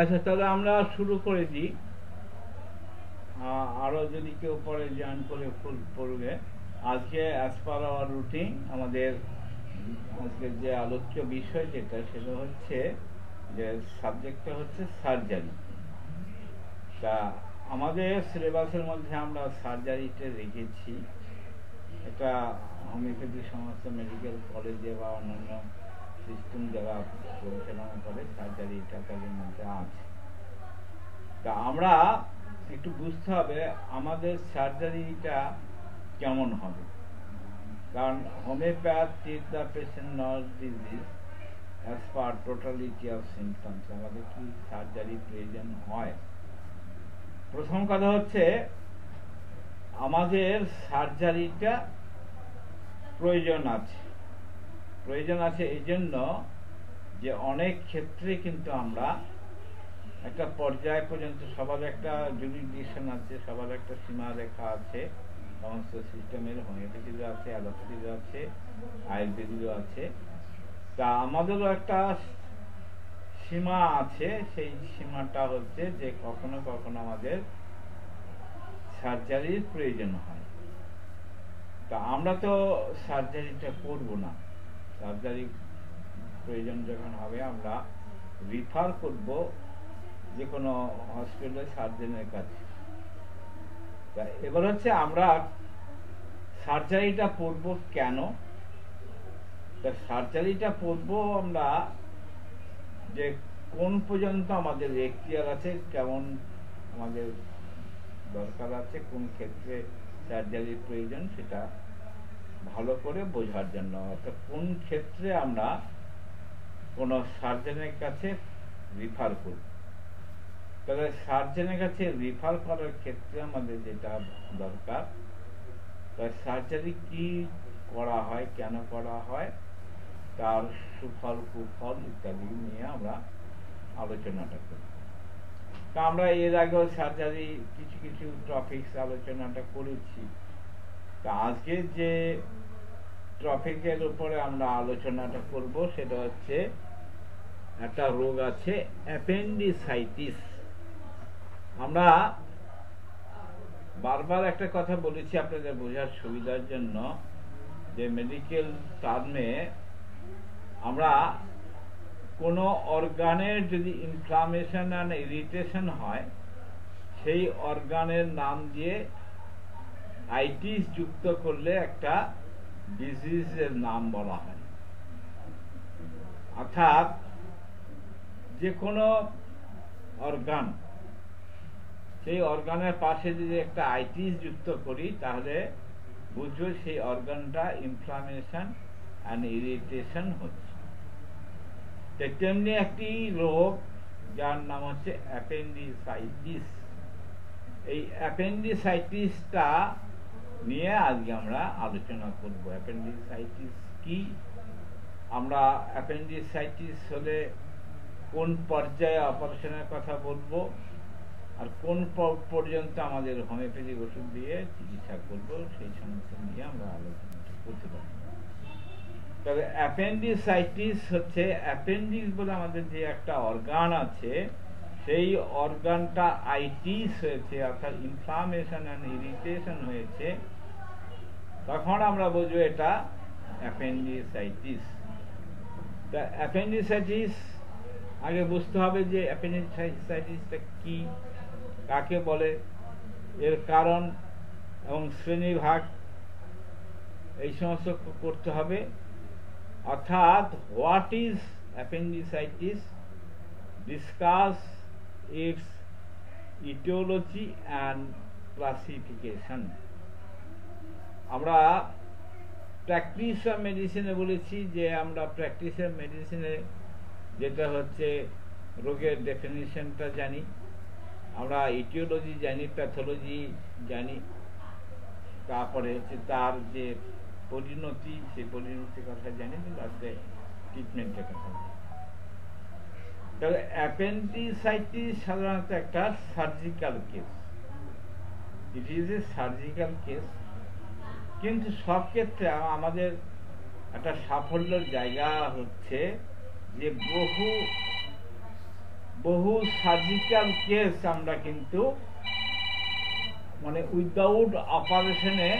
আচ্ছা তাহলে আমরা শুরু করে দিই। আ- আরও যদি কেউ পরে জয়েন করে ফুল- পড়বে। আজকে অ্যাজ পার আওয়ার রুটিন আমাদের আজকে যে আলোচ্য বিষয় যেটা, সেটা হচ্ছে যে সাবজেক্টটা হচ্ছে সার্জারি তা আমাদের সিলেবাসের মধ্যে আমরা সার্জারিতে রেখেছি। এটা হোমিওপ্যাথি সমস্ত মেডিকেল কলেজে বা অন্যান্য সিস্টেম যারা পরিচালনা করে সার্জারি এটা তাদের মধ্যে আছে। তা আমরা একটু বুঝতে হবে আমাদের সার্জারিটা কেমন হবে। কারণ homeopath treat the patient not disease as per totality of symptoms আমাদের কি সার্জারি প্রয়োজন হয়? প্রথম কথা হচ্ছে, আমাদের সার্জারিটা প্রয়োজন আছে। প্রয়োজন আছে এই জন্য যে অনেক ক্ষেত্রে কিন্তু আমরা একটা পর্যায় পর্যন্ত সবার একটা জুরিডিকশন আছে, সবার একটা সীমা রেখা আছে, সমস্ত সিস্টেমের হোমিওপ্যাথিরও আছে অ্যালোপ্যাথিরও আছে আয়ুর্বেদিরও আছে। তা আমাদেরও একটা সীমা আছে, সেই সীমাটা হচ্ছে যে কখনো কখনো আমাদের সার্জারির প্রয়োজন হয়। তা আমরা তো সার্জারিটা করব না। সার্জারি প্রয়োজন যখন হবে, আমরা রিফার করব যে কোনো হসপিটালে সার্জনের কাছে। এবার হচ্ছে আমরা সার্জারিটা পড়ব কেন? তা সার্জারিটা পড়ব আমরা যে কোন পর্যন্ত আমাদের এখতিয়ার আছে, কেমন আমাদের দরকার আছে, কোন ক্ষেত্রে সার্জারির প্রয়োজন সেটা ভালো করে বোঝার জন্য। অর্থাৎ কোন ক্ষেত্রে আমরা কোনো সার্জনের কাছে রিফার করব? তাহলে সার্জনের কাছে রিফার করার ক্ষেত্রে আমাদের যেটা দরকার সার্জারি কি করা হয়, কেন করা হয়, তার সুফল, কুফল ইত্যাদি নিয়ে আমরা আলোচনাটা করি তা আমরা এর আগেও সার্জারি কিছু কিছু টপিকস আলোচনাটা করেছি। তা আজকে যে টপিকের উপরে আমরা আলোচনাটা করব, সেটা হচ্ছে একটা রোগ আছে, অ্যাপেন্ডিসাইটিস। আমরা বারবার একটা কথা বলেছি আপনাদের বোঝার সুবিধার জন্য, যে মেডিকেল টার্মে আমরা কোনো অর্গানের যদি ইনফ্লামেশন অ্যান্ড ইরিটেশন হয়, সেই অর্গানের নাম দিয়ে আইটিস যুক্ত করলে একটা ডিজিজের নাম বলা হয়। অর্থাৎ যে কোনো অর্গান সেই অর্গানের পাশে যদি একটা আইটিস যুক্ত করি, তাহলে বুঝব সেই অর্গানটা ইনফ্লামেশন অ্যান্ড ইরিটেশন হচ্ছে। তেমনি একটি রোগ, যার নাম হচ্ছে অ্যাপেন্ডিসাইটিস এই অ্যাপেন্ডিসাইটিসটা নিয়ে আজকে আমরা আলোচনা করব। অ্যাপেন্ডিসাইটিস কি? আমরা অ্যাপেন্ডিসাইটিস হলে কোন পর্যায়ে অপারেশনের কথা বলব আর কোন পর্যন্ত আমাদের হোমিওপ্যাথিক ওষুধ দিয়ে চিকিৎসা করব সেই সমস্ত নিয়ে আমরা আলোচনা করতে পারি তবে অ্যাপেন্ডিসাইটিস হচ্ছে অ্যাপেন্ডিক্স বলে আমাদের যে একটা অর্গান আছে সেই অর্গানটা আইটিস হয়েছে, অর্থাৎ ইনফ্লামেশন অ্যান্ড ইরিটেশন হয়েছে, তখন আমরা বুঝব এটা অ্যাপেন্ডিসাইটিস তা অ্যাপেন্ডিসাইটিস আগে বুঝতে হবে যে অ্যাপেন্ডিসাইটিসটা কি, কাকে বলে, এর কারণ এবং শ্রেণীভাগ এই সমস্ত করতে হবে। অর্থাৎ what is appendicitis discuss its etiology and classification আমরা প্র্যাকটিস অফ মেডিসিনে বলেছি যে, আমরা প্র্যাকটিস অফ মেডিসিনে যেটা হচ্ছে রোগের ডেফিনিশনটা জানি। আমরা ইটিওলজি জানি প্যাথোলজি জানি। তারপরে হচ্ছে তার যে পরিণতি, সেই পরিণতির কথা জানি আজকে ট্রিটমেন্টের কথা জানি। তাহলে অ্যাপেন্ডিসাইটিস সাধারণত একটা surgical case it is a surgical case কিন্তু সব ক্ষেত্রে আমাদের একটা সাফল্যের জায়গা হচ্ছে যে বহু বহু সার্জিক্যাল কেস আমরা কিন্তু মানে উইদাউট অপারেশনে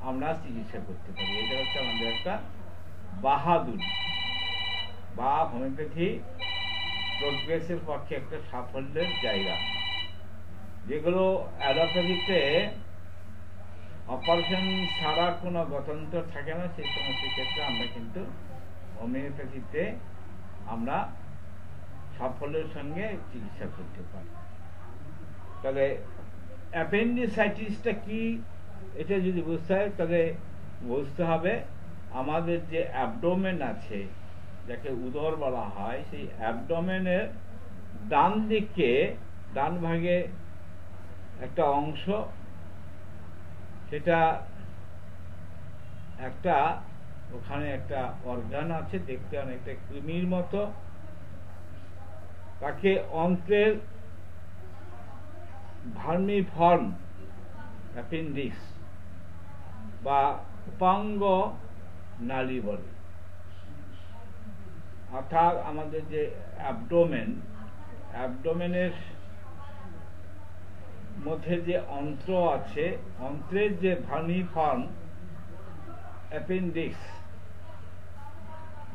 আমরা চিকিৎসা করতে পারি। এটা হচ্ছে আমাদের একটা বাহাদুর বা হোমিওপ্যাথি প্রোগ্রেসের পক্ষে একটা সাফল্যের জায়গা। যেগুলো অ্যালোপ্যাথিতে অপারেশন ছাড়া কোনো গতান্তর থাকে না, সেই সমস্ত ক্ষেত্রে আমরা কিন্তু হোমিওপ্যাথিতে আমরা সাফল্যের সঙ্গে চিকিৎসা করতে পারি। তাহলে অ্যাপেন্ডিসাইটিসটা কি এটা যদি বুঝতে হয়, তাহলে বুঝতে হবে আমাদের যে অ্যাবডোমেন আছে যাকে উদর বলা হয়, সেই অ্যাবডোমেনের ডান দিকে, ডান ভাগে একটা অংশ, সেটা একটা, ওখানে একটা অর্গান আছে, দেখতে অনেকটা কৃমির মতো। তাকে অন্ত্রের ভার্মিফর্ম, অ্যাপেন্ডিক্স বা উপাঙ্গ নালী বলে। অর্থাৎ আমাদের যে অ্যাবডোমেন অ্যাবডোমেনের মধ্যে যে অন্ত্র আছে, অন্ত্রের যে ভার্মিফর্ম অ্যাপেন্ডিক্স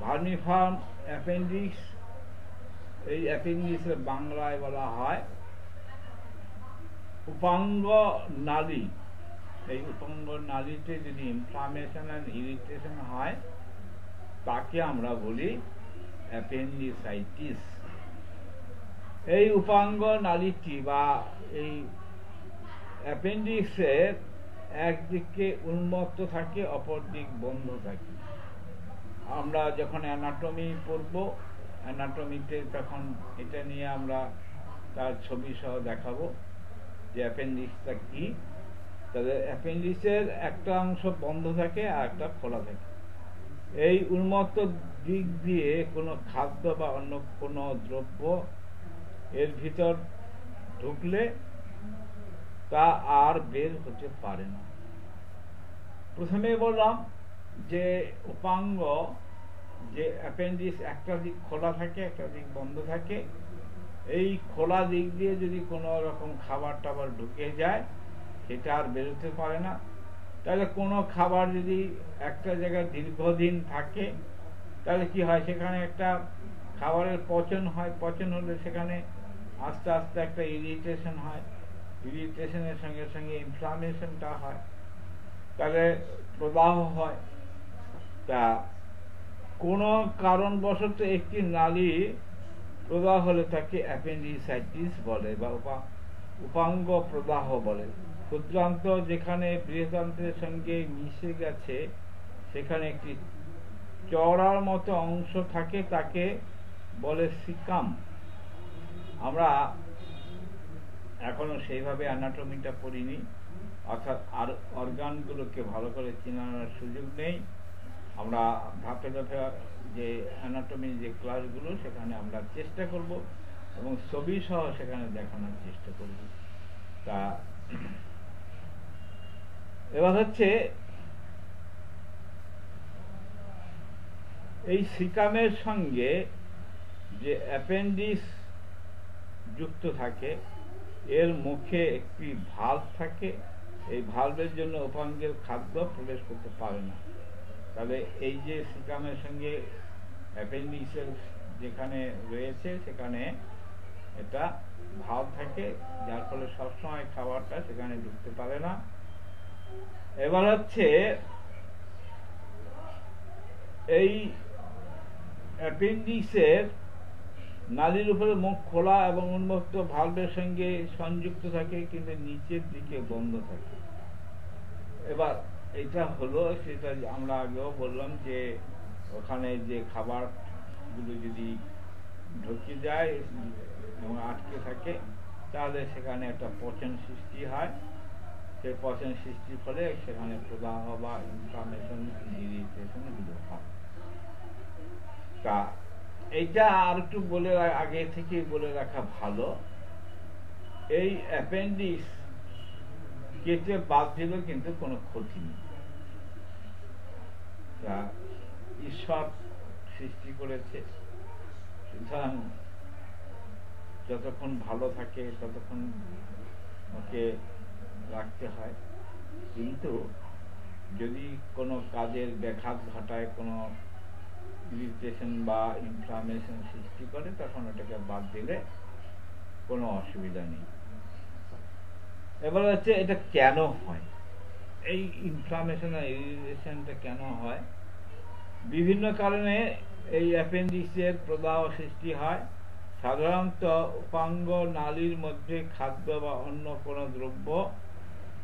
ভার্মিফর্ম অ্যাপেন্ডিক্স, এই অ্যাপেন্ডিক্সের বাংলায় বলা হয় উপাঙ্গ নালী। এই উপাঙ্গ নালীতে যদি ইনফ্লামেশন অ্যান্ড ইরিটেশন হয়, তাকে আমরা বলি অ্যাপেন্ডিসাইটিস এই উপাঙ্গ নালীটি বা এই অ্যাপেন্ডিক্সের একদিকে উন্মুক্ত থাকে অপর দিক বন্ধ থাকে। আমরা যখন অ্যানাটমি পড়ব অ্যানাটমিতে তখন এটা নিয়ে আমরা তার ছবি সহ দেখাবো যে অ্যাপেন্ডিক্সটা কী। তাদের অ্যাপেন্ডিক্সের একটা অংশ বন্ধ থাকে আর একটা খোলা থাকে। এই উন্মত্ত দিক দিয়ে কোনো খাদ্য বা অন্য কোনো দ্রব্য এর ভিতর ঢুকলে তা আর বের হতে পারে না। প্রথমে বললাম যে উপাঙ্গ, যে অ্যাপেন্ডিক্স একটা দিক খোলা থাকে, একটা দিক বন্ধ থাকে, এই খোলা দিক দিয়ে যদি কোনো রকম খাবার টাবার ঢুকে যায়, সেটা আর বেরোতে পারে না। তাহলে কোনো খাবার যদি একটা জায়গায় দীর্ঘদিন থাকে, তাহলে কি হয়? সেখানে একটা খাবারের পচন হয়। পচন হলে সেখানে আস্তে আস্তে একটা ইরিটেশন হয়। ইরিটেশনের সঙ্গে সঙ্গে ইনফ্লামেশনটা হয়। তাহলে প্রদাহ হয়। তা কোনো কারণবশত একটি নালী প্রদাহ হলে তাকে অ্যাপেন্ডিসাইটিস বলে বা উপাঙ্গ প্রদাহ বলে। ক্ষুদ্রান্ত যেখানে বৃহদান্ত্রের সঙ্গে মিশে গেছে, সেখানে একটি চড়ার মতো অংশ থাকে তাকে বলে সিকাম। আমরা এখনও সেইভাবে অ্যানাটমিটা পড়িনি, অর্থাৎ আর অর্গানগুলোকে ভালো করে চেনানোর সুযোগ নেই। আমরা ধাপে ধাপে যে অ্যানাটমি যে ক্লাসগুলো, সেখানে আমরা চেষ্টা করব এবং ছবি সহ সেখানে দেখানোর চেষ্টা করব। তা এবার হচ্ছে এই সিকামের সঙ্গে যে অ্যাপেন্ডিক্স যুক্ত থাকে, এর মুখে একটি ভাল্ব থাকে, এই ভাল্বের জন্য উপাঙ্গের খাদ্য প্রবেশ করতে পারে না। তাহলে এই যে সিকামের সঙ্গে অ্যাপেন্ডিক্সের যেখানে রয়েছে, সেখানে এটা ভাব থাকে, যার ফলে সবসময় খাবারটা সেখানে ঢুকতে পারে না। এবার হচ্ছে এই অ্যাপেন্ডিক্সের নালীর উপরে মুখ খোলা এবং উন্মুক্ত ভাল্বের সঙ্গে সংযুক্ত থাকে, কিন্তু নিচের দিকে বন্ধ থাকে। এবার এটা হলো, সেটা আমরা আগেও বললাম যে ওখানে যে খাবারগুলো যদি ঢুকে যায় এবং আটকে থাকে, তাহলে সেখানে একটা পচন সৃষ্টি হয়। সেই পচন সৃষ্টির ফলে সেখানে প্রদাহ বা ইনফ্লামেশন ইরিটেশন এগুলো হয়। তা এইটা আর একটু বলে আগে থেকে বলে রাখা ভালো। এই অ্যাপেন্ডিক্স কেটে বাদ দিলেও কিন্তু কোনো ক্ষতি নেই। তা ঈশ্বর সৃষ্টি করেছে। সুতরাং যতক্ষণ ভালো থাকে ততক্ষণ ওকে রাখতে হয়। কিন্তু যদি কোনো কাজের ব্যাঘাত ঘটায়, কোনো ইরিটেশন বা ইনফ্লামেশন সৃষ্টি করে, তখন ওটাকে বাদ দিলে কোনো অসুবিধা নেই। এবার হচ্ছে এটা কেন হয়? এই ইনফ্লামেশন আর ইরিটেশনটা কেন হয়? বিভিন্ন কারণে এই অ্যাপেন্ডিক্সের প্রদাহ সৃষ্টি হয়। সাধারণত উপাঙ্গ নালীর মধ্যে খাদ্য বা অন্য কোনো দ্রব্য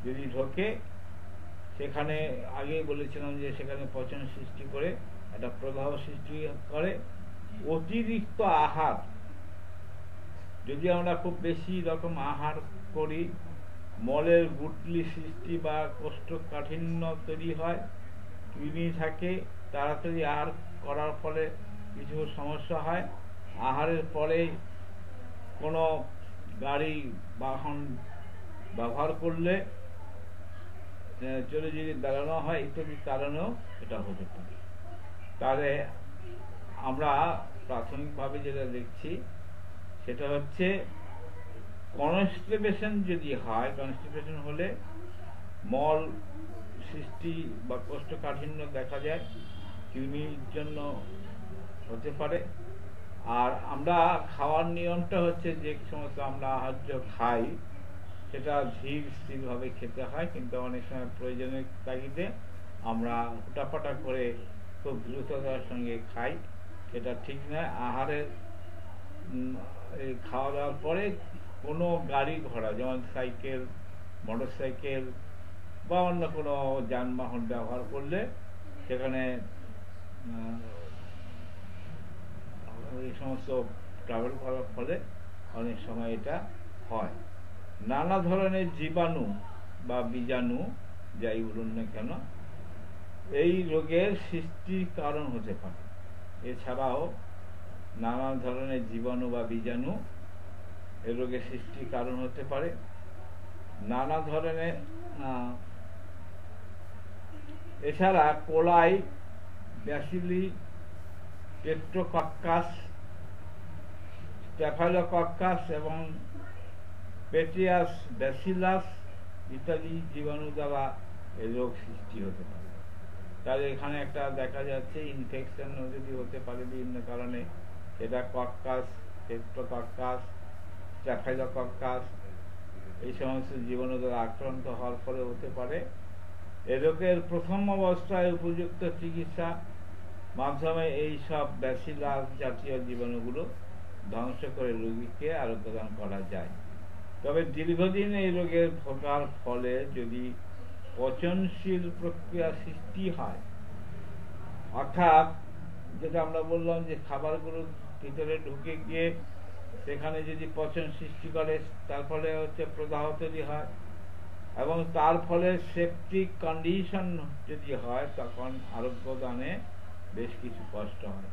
যদি ঢোকে, সেখানে আগে বলেছিলাম যে সেখানে পচন সৃষ্টি করে একটা প্রদাহ সৃষ্টি করে। অতিরিক্ত আহার, যদি আমরা খুব বেশি রকম আহার করি, মলের গুটলি সৃষ্টি বা কোষ্ঠকাঠিন্য তৈরি হয় কৃমি থাকে, তাড়াতাড়ি আহার করার ফলে কিছু সমস্যা হয়। আহারের পরে কোনো গাড়ি, বাহন ব্যবহার করলে যদি দাঁড়ানো হয় ইত্যাদি কারণেও এটা হতে পারে। তাহলে আমরা প্রাথমিকভাবে যেটা দেখছি, সেটা হচ্ছে কনস্টিপেশন যদি হয় কনস্টিপেশন হলে মল সৃষ্টি বা কোষ্ঠকাঠিন্য দেখা যায় কৃমির জন্য হতে পারে। আর আমরা খাওয়ার নিয়মটা হচ্ছে যে সমস্ত আমরা আহার্য খাই সেটা ধীর স্থিরভাবে খেতে হয়, কিন্তু অনেক সময় প্রয়োজনের তাগিদে আমরা হুটাপাটা করে খুব দ্রুততার সঙ্গে খাই। সেটা ঠিক নয় আহারের খাওয়া দাওয়ার পরে কোনো গাড়ি ঘোড়া, যেমন সাইকেল মোটর সাইকেল বা অন্য কোনো যানবাহন ব্যবহার করলে সেখানে এই সমস্ত ট্রাভেল করার ফলে অনেক সময় এটা হয়। নানা ধরনের জীবাণু বা বীজাণু, যাই বলুন না কেন, এই রোগের সৃষ্টির কারণ হতে পারে। এছাড়াও নানা ধরনের জীবাণু বা বীজাণু এ রোগের সৃষ্টির কারণ হতে পারে। নানা ধরনের এছাড়া কোলাই, ব্যাসিলি, পেট্রোকক্কাস স্ট্যাফাইলোকক্কাস এবং পেটিয়াস ব্যাসিলাস ইত্যাদি জীবাণু দ্বারা এই রোগ সৃষ্টি হতে পারে। তাহলে এখানে একটা দেখা যাচ্ছে ইনফেকশন যদি হতে পারে বিভিন্ন কারণে, সেটা কক্কাস পেট্রোকক্কাস স্ট্যাফাইলোকক্কাস এই সমস্ত জীবাণু দ্বারা আক্রান্ত হওয়ার ফলে হতে পারে। এ রোগের প্রথম অবস্থায় উপযুক্ত চিকিৎসা মাধ্যমে এই সব ব্যাসিলাস জাতীয় জীবাণুগুলো ধ্বংস করে রোগীকে আরোগ্য দান করা যায়। তবে দীর্ঘদিন এই রোগের ভোগার ফলে যদি পচনশীল প্রক্রিয়া সৃষ্টি হয়, অর্থাৎ যেটা আমরা বললাম যে খাবারগুলো ভিতরে ঢুকে গিয়ে সেখানে যদি পচন সৃষ্টি করে, তার ফলে হচ্ছে প্রদাহ তৈরি হয় এবং তার ফলে সেফটি কন্ডিশন যদি হয়, তখন আরোগ্য দানে বেশ কিছু কষ্ট হয়।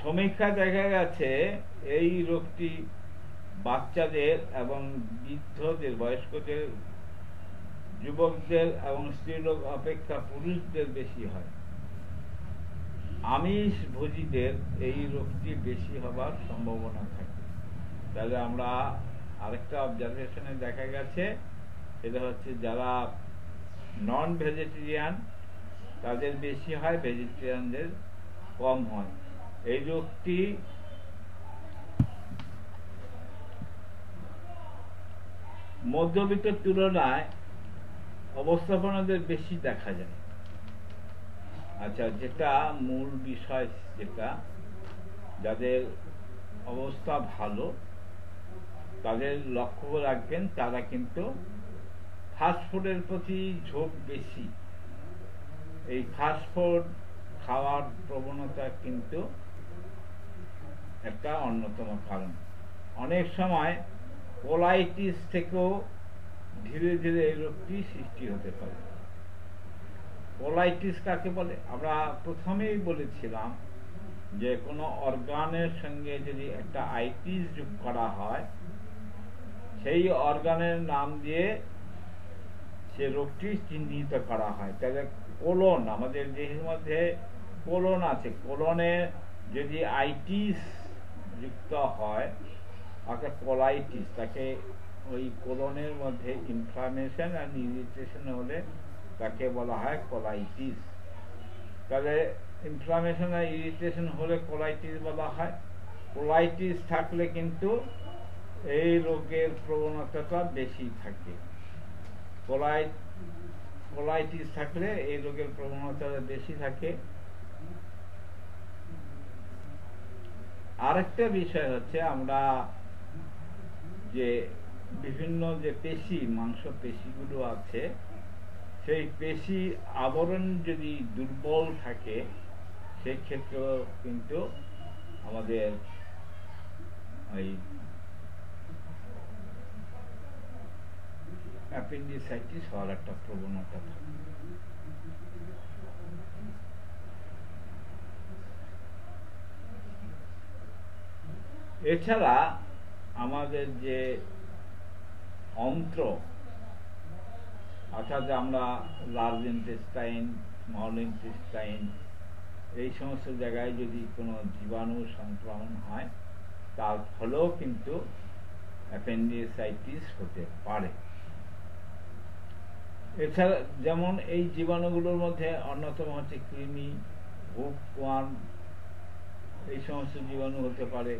সমীক্ষা দেখা গেছে, এই রোগটি বাচ্চাদের এবং বৃদ্ধদের, বয়স্কদের, যুবকদের এবং স্ত্রীলোক অপেক্ষা পুরুষদের বেশি হয়। আমিষ ভোজীদের এই রোগটি বেশি হবার সম্ভাবনা থাকে। তাহলে আমরা আরেকটা অবজারভেশনে দেখা গেছে, সেটা হচ্ছে যারা নন ভেজিটেরিয়ান তাদের বেশি হয় ভেজিটেরিয়ানদের কম হয়। এই রোগটি মধ্যবিত্তের তুলনায় অবস্থাপনাদের বেশি দেখা যায়। আচ্ছা যেটা মূল বিষয়, যেটা যাদের অবস্থা ভালো, তাদের লক্ষ্য রাখবেন, তারা কিন্তু ফাস্টফুডের প্রতি ঝোঁক বেশি। এই ফাস্টফুড খাওয়ার প্রবণতা কিন্তু একটা অন্যতম কারণ। অনেক সময় কোলাইটিস থেকেও ধীরে ধীরে এই রোগটি সৃষ্টি হতে পারে। কোলাইটিস কাকে বলে? আমরা প্রথমেই বলেছিলাম যে কোনো অর্গানের সঙ্গে যদি একটা আইটিস যোগ করা হয়, সেই অর্গানের নাম দিয়ে সে রোগটি চিহ্নিত করা হয়। তাহলে কোলন, আমাদের দেহের মধ্যে কোলন আছে। কোলনে যদি আইটিস যুক্ত হয় অর্থাৎ কোলাইটিস তাকে ওই কোলনের মধ্যে ইনফ্লামেশন আর ইরিটেশন হলে তাকে বলা হয় কোলাইটিস তাহলে ইনফ্লামেশন আর ইরিটেশন হলে কোলাইটিস বলা হয়। কোলাইটিস থাকলে কিন্তু এই রোগের প্রবণতাটা বেশি থাকে। কোলাইট কোলাইটিস থাকলে এই রোগের প্রবণতা বেশি থাকে। আরেকটা বিষয় হচ্ছে আমরা যে বিভিন্ন যে পেশি, মাংস পেশিগুলো আছে, সেই পেশি আবরণ যদি দুর্বল থাকে সেই ক্ষেত্রেও কিন্তু আমাদের ওই অ্যাপেন্ডিসাইটিস হওয়ার একটা প্রবণতা থাকে। এছাড়া আমাদের যে অন্ত্র, অর্থাৎ আমরা লার্জ ইন্টেস্টাইন স্মল ইন্টেস্টাইন এই সমস্ত জায়গায় যদি কোনো জীবাণু সংক্রমণ হয়, তার ফলেও কিন্তু অ্যাপেন্ডিসাইটিস হতে পারে। এছাড়া যেমন এই জীবাণুগুলোর মধ্যে অন্যতম হচ্ছে কৃমি হুক এই সমস্ত জীবাণু হতে পারে।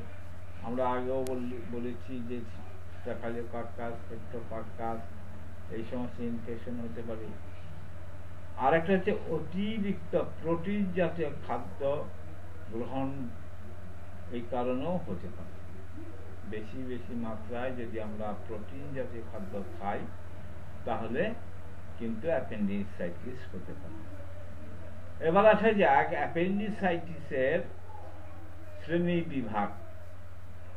আমরা আগেও বলেছি যে স্টেফাইলোকাক্কাস পেট্রোকাক্কাস এই সমস্ত ইনফেকশন হতে পারে। আর একটা হচ্ছে অতিরিক্ত প্রোটিন জাতীয় খাদ্য গ্রহণ এই কারণেও হতে পারে। বেশি বেশি মাত্রায় যদি আমরা প্রোটিন জাতীয় খাদ্য খাই, তাহলে কিন্তু অ্যাপেন্ডিসাইটিস হতে পারে। এবার আসা যাক অ্যাপেন্ডিসাইটিসের শ্রেণি বিভাগ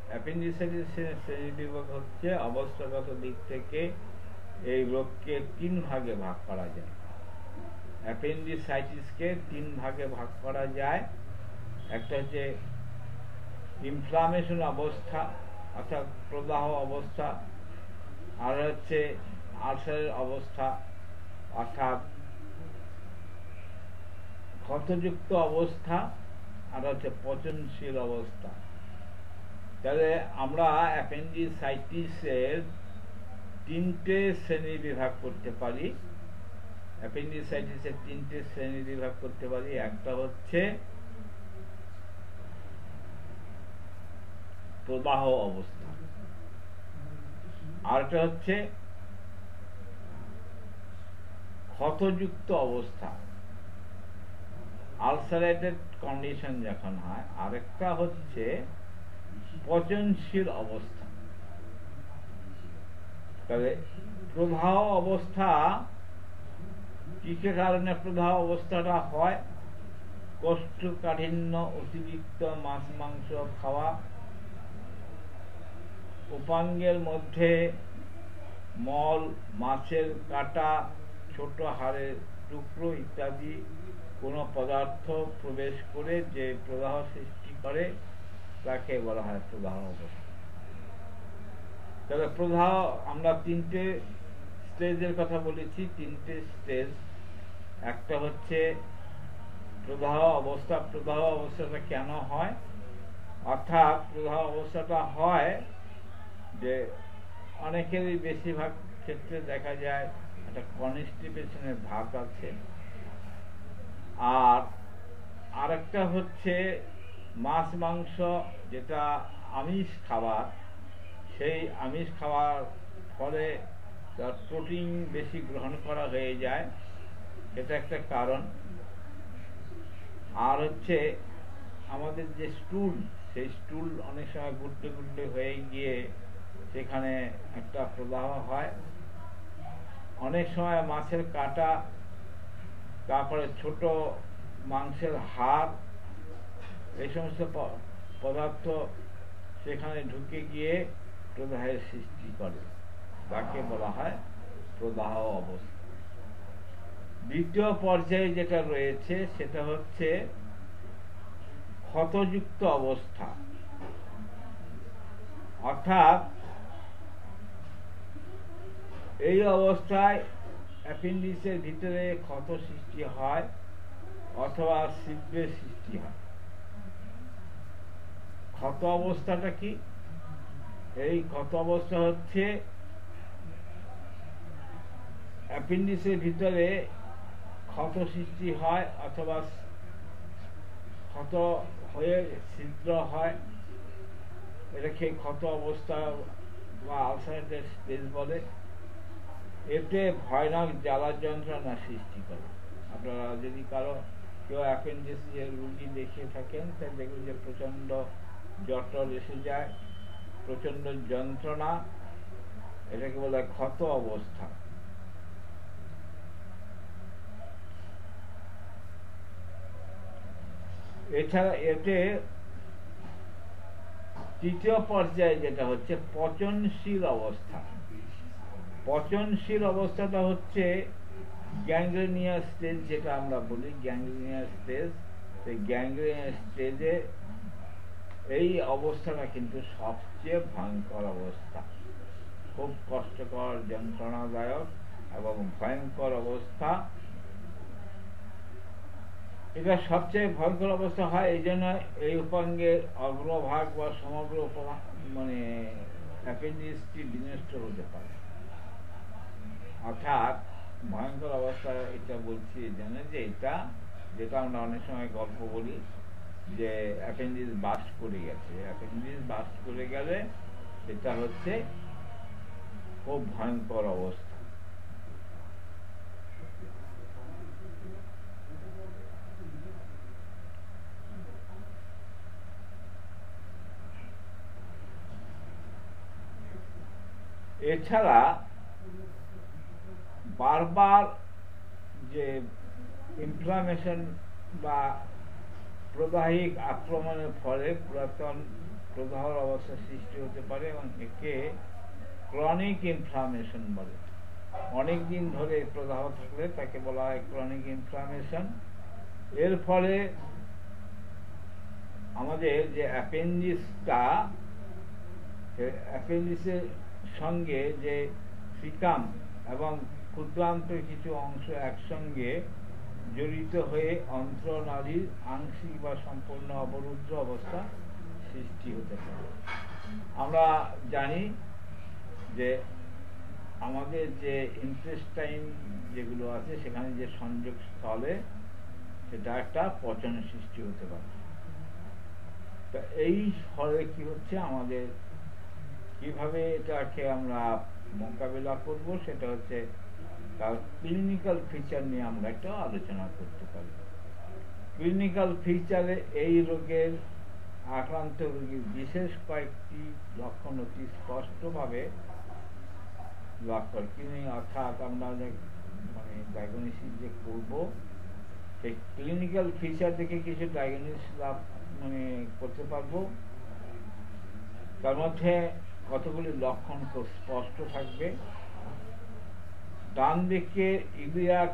অ্যাপেন্ডিসাইটিসের শ্রেণি বিভাগ হচ্ছে অবস্থাগত দিক থেকে এই রোগকে তিন ভাগে ভাগ করা যায়। অ্যাপেন্ডিসাইটিসকে তিন ভাগে ভাগ করা যায়। একটা হচ্ছে ইনফ্লামেশন অবস্থা, অর্থাৎ প্রদাহ অবস্থা। আর হচ্ছে আলসারের অবস্থা, অর্থাৎ ক্ষতযুক্ত অবস্থা। আর হচ্ছে পচনশীল অবস্থা। তাহলে আমরা অ্যাপেন্ডিসাইটিসের তিনটে শ্রেণি বিভাগ করতে পারি। অ্যাপেন্ডিসাইটিসের তিনটে শ্রেণি বিভাগ করতে পারি। একটা হচ্ছে প্রবাহ অবস্থা। আরেকটা হচ্ছে ক্ষতযুক্ত অবস্থা। আলসারেটেড কন্ডিশন যখন হয়, আরেকটা হচ্ছে পচনশীল অবস্থা। তবে প্রবাহ অবস্থা কিসের কারণে প্রবাহ অবস্থাটা হয়? কোষ্ঠকাঠিন্য, অতিরিক্ত মাছ, মাংস খাওয়া, উপাঙ্গের মধ্যে মল, মাছের কাটা, ছোট হাড়ের টুকরো ইত্যাদি কোনো পদার্থ প্রবেশ করে যে প্রবাহ সৃষ্টি করে তাকে বলা হয় প্রবাহ অবস্থা। তবে প্রবাহ আমরা তিনটে স্টেজের কথা বলেছি, তিনটে স্টেজ। একটা হচ্ছে প্রবাহ অবস্থা প্রবাহ অবস্থাটা কেন হয়? অর্থাৎ প্রবাহ অবস্থাটা হয় যে অনেকেরই বেশিরভাগ ক্ষেত্রে দেখা যায় একটা কনস্টিপেশনের ভাব আছে। আর আরেকটা হচ্ছে মাছ, মাংস যেটা আমিষ খাবার, সেই আমিষ খাওয়ার ফলে তার প্রোটিন বেশি গ্রহণ করা হয়ে যায়। এটা একটা কারণ। আর হচ্ছে আমাদের যে স্টুল সেই স্টুল অনেক সময় ঘুরতে গুড্ডে হয়ে গিয়ে সেখানে একটা প্রবাহ হয়। অনেক সময় মাছের কাটা, তারপরে ছোট মাংসের হাড় এই সমস্ত পদার্থ সেখানে ঢুকে গিয়ে প্রদাহের সৃষ্টি করে। তাকে বলা হয় প্রদাহ অবস্থা। দ্বিতীয় পর্যায়ে যেটা রয়েছে, সেটা হচ্ছে ক্ষতযুক্ত অবস্থা। অর্থাৎ এই অবস্থায় অ্যাপেন্ডিক্সের ভিতরে ক্ষত সৃষ্টি হয় অথবা ছিদ্রের সৃষ্টি হয়। ক্ষত অবস্থাটা কি? এই ক্ষত অবস্থা হচ্ছে অ্যাপেন্ডিক্সের ভিতরে ক্ষত সৃষ্টি হয় অথবা ক্ষত হয়ে ছিদ্র হয়। এটাকে ক্ষত অবস্থা বা আলসারেটেড স্টেজ বলে। এতে ভয়ানক জ্বালা যন্ত্রণা সৃষ্টি করে। আপনারা যদি কারও কেউ অ্যাপেন্ডিক্স রুগী দেখিয়ে থাকেন, তাহলে দেখবেন যে প্রচণ্ড জটল এসে যায়, প্রচণ্ড যন্ত্রণা, এটাকে বলে ক্ষত অবস্থা। এছাড়া এতে তৃতীয় পর্যায়ে যেটা হচ্ছে পচনশীল অবস্থা। পচনশীল অবস্থাটা হচ্ছে গ্যাংগ্রেনিয়া স্টেজ, যেটা আমরা বলি গ্যাংগ্রেনিয়া স্টেজ। সেই গ্যাংগ্রেনিয়া স্টেজে এই অবস্থাটা কিন্তু সবচেয়ে ভয়ঙ্কর অবস্থা। খুব কষ্টকর, যন্ত্রণাদায়ক এবং ভয়ঙ্কর অবস্থা। এটা সবচেয়ে ভয়ঙ্কর অবস্থা হয় এই জন্য এই উপাঙ্গের অগ্রভাগ বা সমগ্র মানে অ্যাপেন্ডিক্সটি বিনষ্ট হতে পারে। অর্থাৎ ভয়ঙ্কর অবস্থা এটা বলছি জন্য যে এটা, যেটা আমরা অনেক সময় গল্প বলি যে অ্যাপেন্ডিক্স বাস্ট করে গেছে। অ্যাপেন্ডিক্স বাস্ট করে গেলে সেটা হচ্ছে খুব ভয়ঙ্কর অবস্থা। এছাড়া বারবার যে ইনফ্লামেশন বা প্রদাহিক আক্রমণের ফলে পুরাতন প্রদাহর অবস্থা সৃষ্টি হতে পারে এবং একে ক্রনিক ইনফ্লামেশন বলে। অনেক দিন ধরে প্রদাহ থাকলে তাকে বলা হয় ক্রনিক ইনফ্লামেশন এর ফলে আমাদের যে অ্যাপেন্ডিক্সটা অ্যাপেন্ডিক্সের সঙ্গে যে ফিকাম এবং ক্ষুদ্রান্ত কিছু অংশ একসঙ্গে জড়িত হয়ে অন্ত্রনালীর আংশিক বা সম্পূর্ণ অবরুদ্ধ অবস্থা সৃষ্টি হতে পারে। আমরা জানি যে আমাদের যে ইন্টেস্টাইন যেগুলো আছে, সেখানে যে সংযোগ স্থলে, সেটা একটা পচন সৃষ্টি হতে পারে। তা এই ফলে কি হচ্ছে? আমাদের কীভাবে এটাকে আমরা মোকাবেলা করব? সেটা হচ্ছে তার ক্লিনিক্যাল ফিচার নিয়ে আমরা একটা আলোচনা করতে পারি। ক্লিনিক্যাল ফিচারে এই রোগের আক্রান্ত রোগীর বিশেষ কয়েকটি লক্ষণ অতি স্পষ্টভাবে লক্ষ্য কিনি অর্থাৎ আমরা মানে ডায়াগনোসিস যে করব, সেই ক্লিনিক্যাল ফিচার দেখে কিছু ডায়াগনোসিস লাভ মানে করতে পারব। তার মধ্যে কতগুলি লক্ষণ খুব স্পষ্ট থাকবে। ডান দিকে ইলিয়াক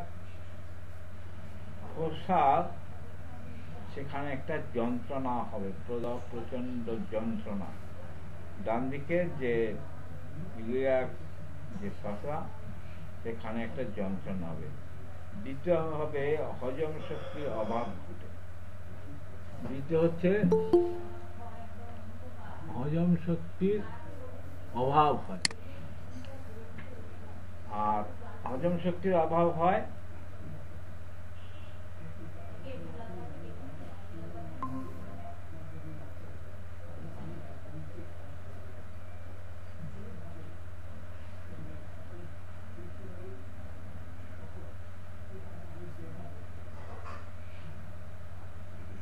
খোসা, সেখানে একটা যন্ত্রণা হবে প্রচণ্ড যন্ত্রণা। ডান দিকে যে ইলিয়াক যে শশা সেখানে একটা যন্ত্রণা হবে। দ্বিতীয় হবে হজম শক্তির অভাব ঘটে। দ্বিতীয় হচ্ছে হজম শক্তির অভাব হয়। আর হজম শক্তির অভাব হয়।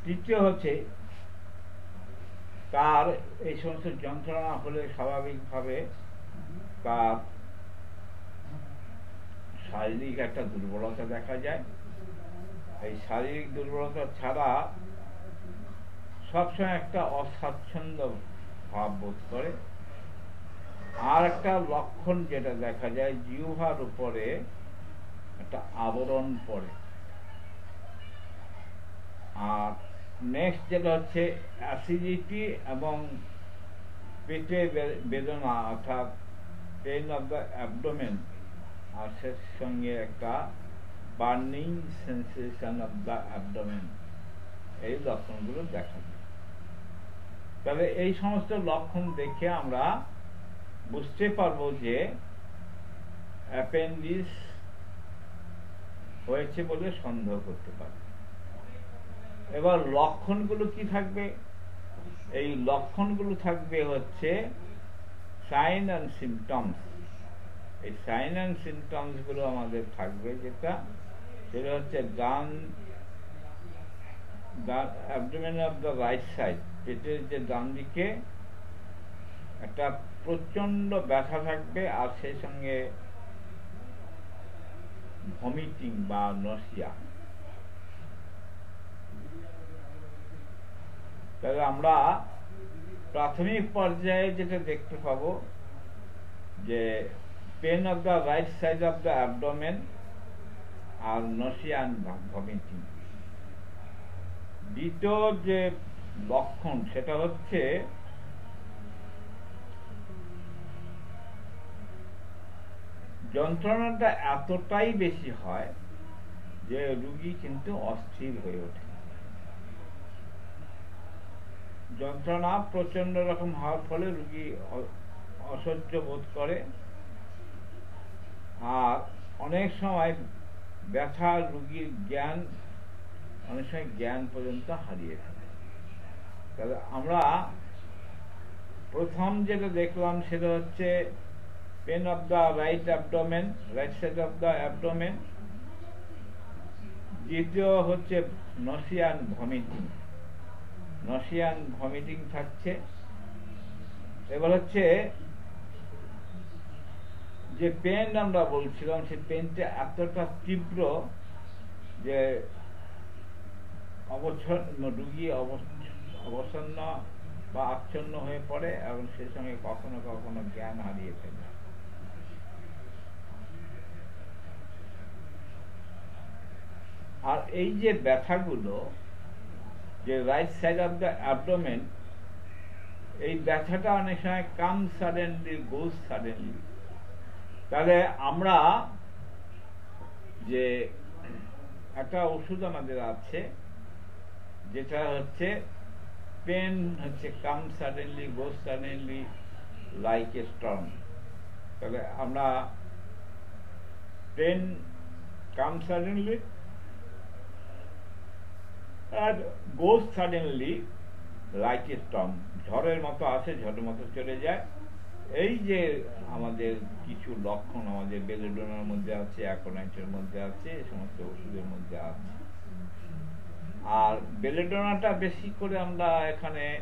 তৃতীয় হচ্ছে তার এই সমস্ত যন্ত্রণা হলে স্বাভাবিকভাবে তার শারীরিক একটা দুর্বলতা দেখা যায়। এই শারীরিক দুর্বলতা ছাড়া সবসময় একটা অস্বাচ্ছন্দ্য ভাব বোধ করে। আর একটা লক্ষণ যেটা দেখা যায়, জিহ্বার উপরে একটা আবরণ পড়ে। আর নেক্সট যেটা হচ্ছে অ্যাসিডিটি এবং পেটে বেদনা অর্থাৎ পেন অফ দ্য অ্যাবডোমেন আর সঙ্গে একটা burning sensation of the abdomen. এই লক্ষণগুলো দেখা যায়। তাহলে এই সমস্ত লক্ষণ দেখে আমরা বুঝতে পারব যে অ্যাপেন্ডিস হয়েছে বলে সন্দেহ করতে পারে। এবার লক্ষণগুলো কি থাকবে? এই লক্ষণগুলো থাকবে হচ্ছে সাইন অ্যান্ড সিমটমস। এই সাইন অ্যান্ড সিমটমসগুলো আমাদের থাকবে, যেটা, সেটা হচ্ছে ডান abdomen of the right side পেটের যে ডান দিকে, একটা প্রচণ্ড ব্যথা থাকবে আর সেই সঙ্গে ভমিটিং বা নসিয়া তাহলে আমরা প্রাথমিক পর্যায়ে যেটা দেখতে পাবো যে pain of the right side of the abdomen R nausea and vomiting দ্বিতীয় যে লক্ষণ, সেটা হচ্ছে যন্ত্রণাটা এতটাই বেশি হয় যে রুগী কিন্তু অস্থির হয়ে ওঠে। যন্ত্রণা প্রচণ্ড রকম হওয়ার ফলে রুগী অসহ্য বোধ করে। অনেক সময় ব্যথা, রুগীর জ্ঞান, অনেক সময় জ্ঞান পর্যন্ত হারিয়ে ফেলে। তাহলে আমরা প্রথম যেটা দেখলাম সেটা হচ্ছে pain of the right abdomen right side of the abdomen দ্বিতীয় হচ্ছে নসিয়ান ভমিটিং নসিয়ান ভমিটিং থাকছে। এবার হচ্ছে যে পেন আমরা বলছিলাম, সেই পেনটা এতটা তীব্র যে অবচ্ছন্ন রুগী অবসন্ন বা আচ্ছন্ন হয়ে পড়ে এবং সেই সঙ্গে কখনো কখনো জ্ঞান হারিয়ে ফেলে। আর এই যে ব্যথাগুলো, যে right side of the abdomen এই ব্যথাটা অনেক সময় কাম সাডেনলি গোস সাডেনলি তাহলে আমরা যে একটা ওষুধ আমাদের আছে, যেটা হচ্ছে পেন হচ্ছে come suddenly go suddenly like a storm তাহলে আমরা pain come suddenly R go suddenly like a storm ঝড়ের মতো আসে, ঝড়ের মতো চলে যায়। এই যে আমাদের কিছু লক্ষণ, আমাদের বেলেডোনার মধ্যে আছে, অ্যাকোনাইটের মধ্যে আছে সমস্ত ওষুধের মধ্যে আছে। আর বেলেডোনাটা বেশি করে আমরা এখানে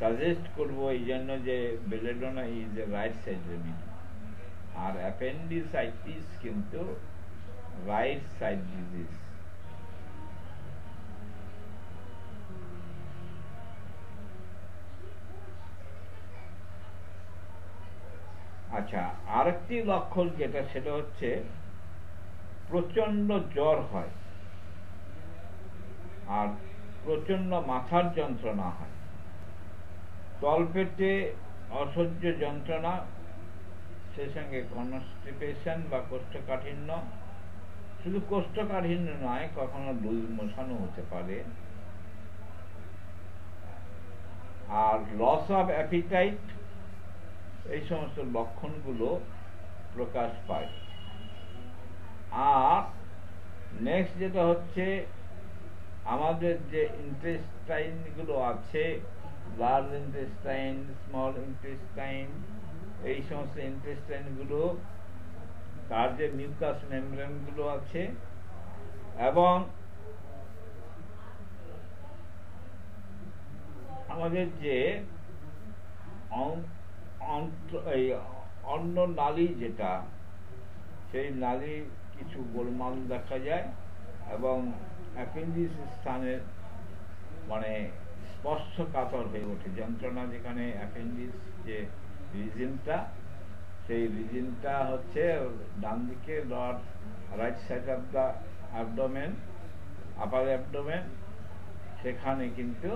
সাজেস্ট করব এই জন্য যে belladonna is a right side remedy R appendicitis কিন্তু রাইট সাইড ডিজিজ আচ্ছা আরেকটি লক্ষণ যেটা, সেটা হচ্ছে প্রচণ্ড জ্বর হয় আর প্রচণ্ড মাথার যন্ত্রণা হয়। তলপেটে অসহ্য যন্ত্রণা সেই সঙ্গে কনস্টিপেশন বা কোষ্ঠকাঠিন্য, শুধু কোষ্ঠকাঠিন্য নয়, কখনো লুজ মোশনও হতে পারে। আর লস অফ অ্যাপিটাইট এই সমস্ত লক্ষণগুলো প্রকাশ পায়। আর নেক্সট যেটা হচ্ছে, আমাদের যে ইন্টেস্টাইনগুলো আছে লার্জ ইন্টেস্টাইন স্মল ইন্টেস্টাইন এই সমস্ত ইন্টেস্টাইনগুলো তার যে মিউকাস মেমব্রেনগুলো আছে, এবং আমাদের যে অন্য নালী যেটা, সেই নালী কিছু গোলমাল দেখা যায় এবং অ্যাপেন্ডিস স্থানের মানে স্পর্শ কাতর হয়ে ওঠে। যন্ত্রণা যেখানে অ্যাপেন্ডিস যে রিজিনটা, সেই রিজিনটা হচ্ছে ডান দিকে Lord, right side of the abdomen, upper abdomen, সেখানে কিন্তু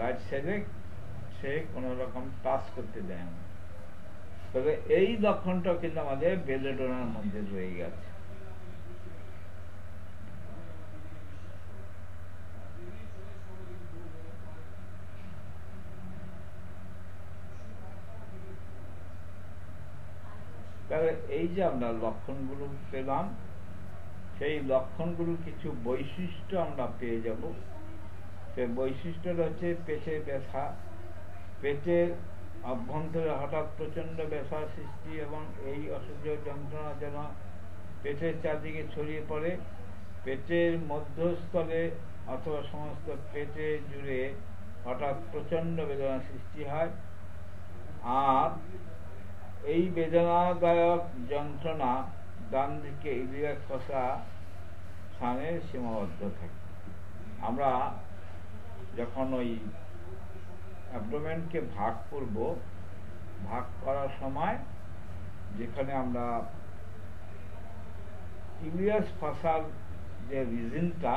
রাইট সাইডে সে কোনো রকম টাচ করতে দেয় না। তবে এই লক্ষণটা কিন্তু আমাদের বেলেডোনার মধ্যে রয়ে গেছে। এই যে আমরা লক্ষণগুলো পেলাম, সেই লক্ষণগুলোর কিছু বৈশিষ্ট্য আমরা পেয়ে যাব। সে বৈশিষ্ট্যটা হচ্ছে পেটে ব্যথা। পেটের অভ্যন্তরে হঠাৎ প্রচণ্ড ব্যথার সৃষ্টি এবং এই অসহ্য যন্ত্রণা যেন পেটের চারদিকে ছড়িয়ে পড়ে, পেটের মধ্যস্থলে অথবা সমস্ত পেটে জুড়ে হঠাৎ প্রচণ্ড বেদনা সৃষ্টি হয়। আর এই বেদনাদায়ক যন্ত্রণা ডান দিকে ইলিয়াক ফসা স্থানে সীমাবদ্ধ থাকে। আমরা যখন ওই অ্যাবডোমেনকে ভাগ করব, ভাগ করার সময় যেখানে আমরা ইলিয়াস ফাসার যে রিজিনটা,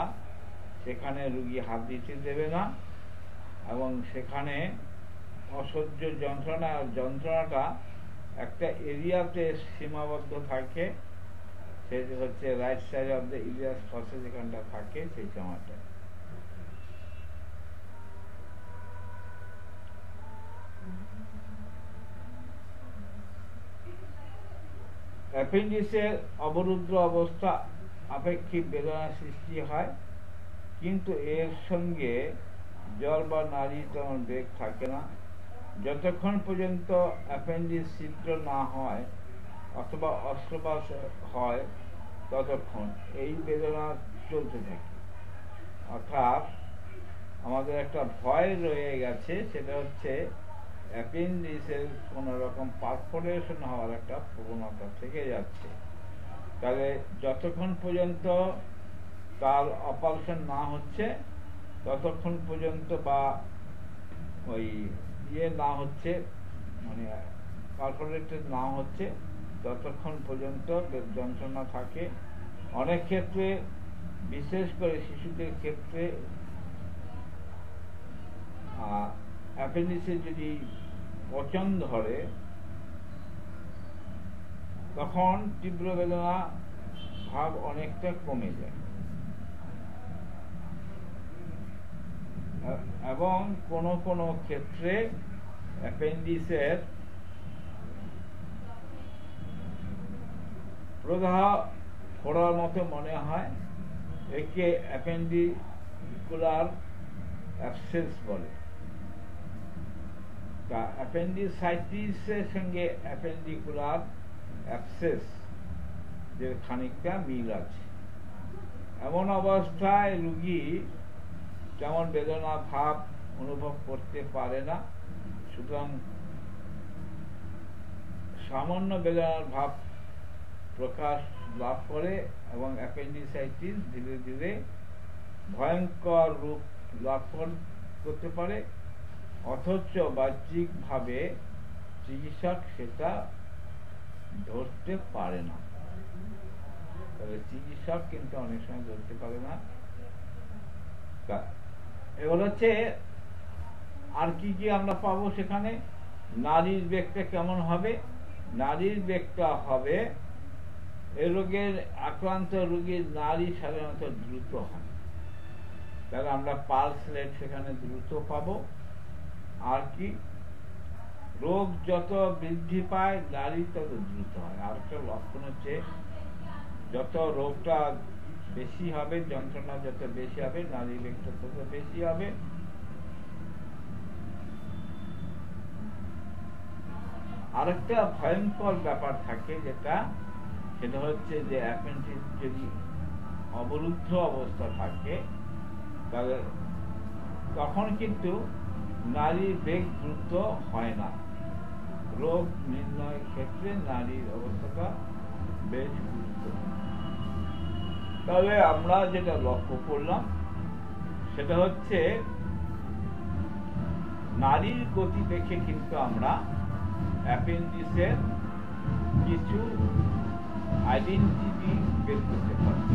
সেখানে রুগী হাত দিতে দেবে না এবং সেখানে অসহ্য যন্ত্রণা, যন্ত্রণাটা একটা এরিয়াতে সীমাবদ্ধ থাকে সেটি হচ্ছে right side of the iliac ফসে যেখানটা থাকে, সেই সময়টা অ্যাপেন্ডিসের অবরুদ্ধ অবস্থা আপেক্ষিক বেদনা সৃষ্টি হয়, কিন্তু এর সঙ্গে জ্বর বা নারী তেমন বেগ থাকে না। যতক্ষণ পর্যন্ত অ্যাপেন্ডিক্স ছিদ্র না হয় অথবা অস্ত্রপাত হয়, ততক্ষণ এই বেদনা চলতে থাকে। অর্থাৎ আমাদের একটা ভয় রয়ে গেছে, সেটা হচ্ছে অ্যাপেন্ডিক্সের কোনো রকম পারফোরেশন হওয়ার একটা প্রবণতা থেকে যাচ্ছে। তাহলে যতক্ষণ পর্যন্ত তার অপারেশন না হচ্ছে, ততক্ষণ পর্যন্ত বা ওই ইয়ে না হচ্ছে মানে পারফোরেটেড না হচ্ছে, ততক্ষণ পর্যন্ত যন্ত্রণা থাকে। অনেক ক্ষেত্রে, বিশেষ করে শিশুদের ক্ষেত্রে অ্যাপেন্ডিক্সে যদি পচন ধরে, তখন তীব্র বেদনা ভাব অনেকটা কমে যায়। এবং কোন কোন ক্ষেত্রে অ্যাপেন্ডিসের প্রদাহ ফোড়ার মতো মনে হয়, একে অ্যাপেন্ডিকুলার অ্যাবসেন্স বলে। তা অ্যাপেন্ডিসাইটিসের সঙ্গে অ্যাপেন্ডিকুলার অ্যাবসেস যে খানিকটা মিল আছে। এমন অবস্থায় রুগী যেমন বেদনা, ভাব অনুভব করতে পারে না, সুতরাং সামান্য বেদনার ভাব প্রকাশ লাভ করে এবং অ্যাপেন্ডিসাইটিস ধীরে ধীরে ভয়ঙ্কর রূপ লাভ করতে পারে। অথচ বাহ্যিকভাবে চিকিৎসক সেটা ধরতে পারে না। তবে চিকিৎসক কিন্তু অনেক সময় ধরতে পারে না। এবার হচ্ছে আর কি কি আমরা পাবো সেখানে? নারীর বেগটা কেমন হবে? নারীর বেগটা হবে, এ রোগের আক্রান্ত রোগীর নারী সাধারণত দ্রুত হয়। তাহলে আমরা পালস রেট সেখানে দ্রুত পাবো। আর কি? রোগ যত বৃদ্ধি পায় নারী তত দ্রুত হয়। আর একটা লক্ষণ হচ্ছে, যত রোগটা বেশি হবে, যন্ত্রণা যত বেশি হবে, নারী বেগটা তত বেশি হবে, আরেকটা ভয়ঙ্কর ব্যাপার থাকে যেটা, সেটা হচ্ছে যে অ্যাপেন্ডিক্স যদি অবরুদ্ধ অবস্থা থাকে, তাহলে তখন কিন্তু নারীর বেগ দ্রুত হয় না। রোগ নির্ণয়ের ক্ষেত্রে নারীর অবস্থাটা বেশ গুরুত্বপূর্ণ তাহলে আমরা যেটা লক্ষ্য করলাম, সেটা হচ্ছে নারীর গতি দেখে কিন্তু আমরা অ্যাপেন্ডিসের কিছু আইডেন্টিটি বের করতে পারি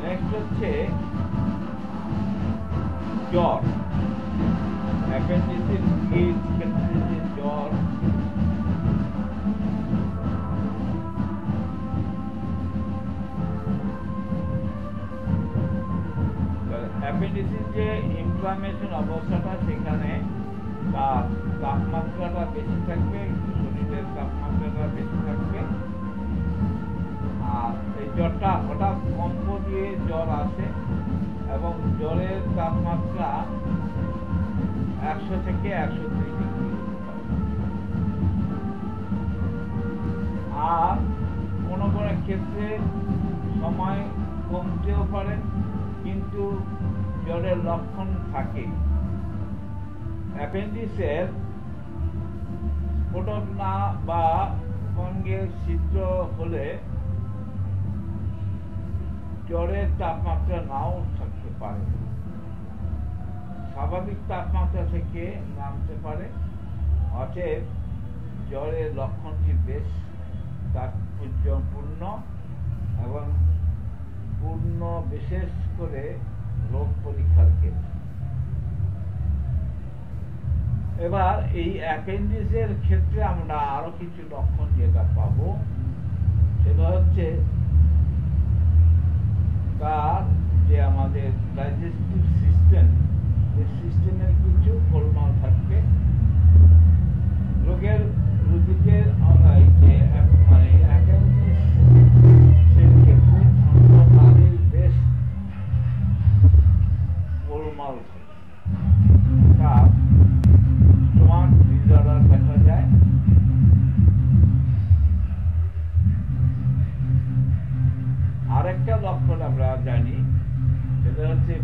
নেক্সট হচ্ছে জ্বর। অ্যাপেন্ডিসের ক্ষেত্রে যে ইনফ্লামেশন অবস্থাটা সেখানে তার তাপমাত্রাটা বেশি থাকবে শরীরের তাপমাত্রাটা বেশি থাকবে একশো থেকে একশো দুই ডিগ্রি। আর কোনো কোনো ক্ষেত্রে সময় কমতেও পারে, কিন্তু জ্বরের লক্ষণ থাকে। অ্যাপেন্ডিক্সের স্ফোটন বা সঙ্গে ছিদ্র হলে জ্বরের তাপমাত্রা নাও থাকতে পারে। স্বাভাবিক তাপমাত্রা থেকে নামতে পারে। অতএব জ্বরের লক্ষণটি বেশ তাৎপর্যপূর্ণ এবং পূর্ণ বিশেষ করে রোগ পরীক্ষার ক্ষেত্রে। এবার এই অ্যাপেন্ডিক্সের ক্ষেত্রে আমরা আরও কিছু লক্ষণ যেটা পাবো, সেটা হচ্ছে তার যে আমাদের ডাইজেস্টিভ সিস্টেম এই সিস্টেমের কিছু গোলমাল থাকবে। রোগের রোগীদের যে মানে আরেকটা লক্ষণ আমরা জানি, সেটা হচ্ছে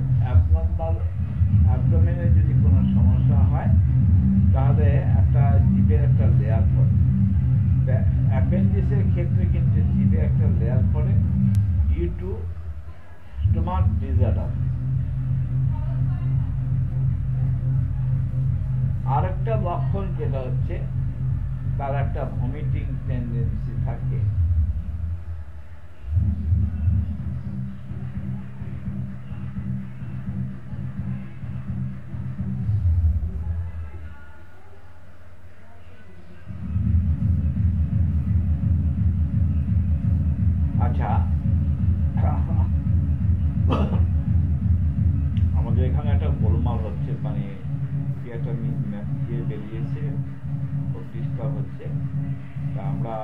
তার একটা ভমিটিং টেন্ডেন্সি থাকে। তা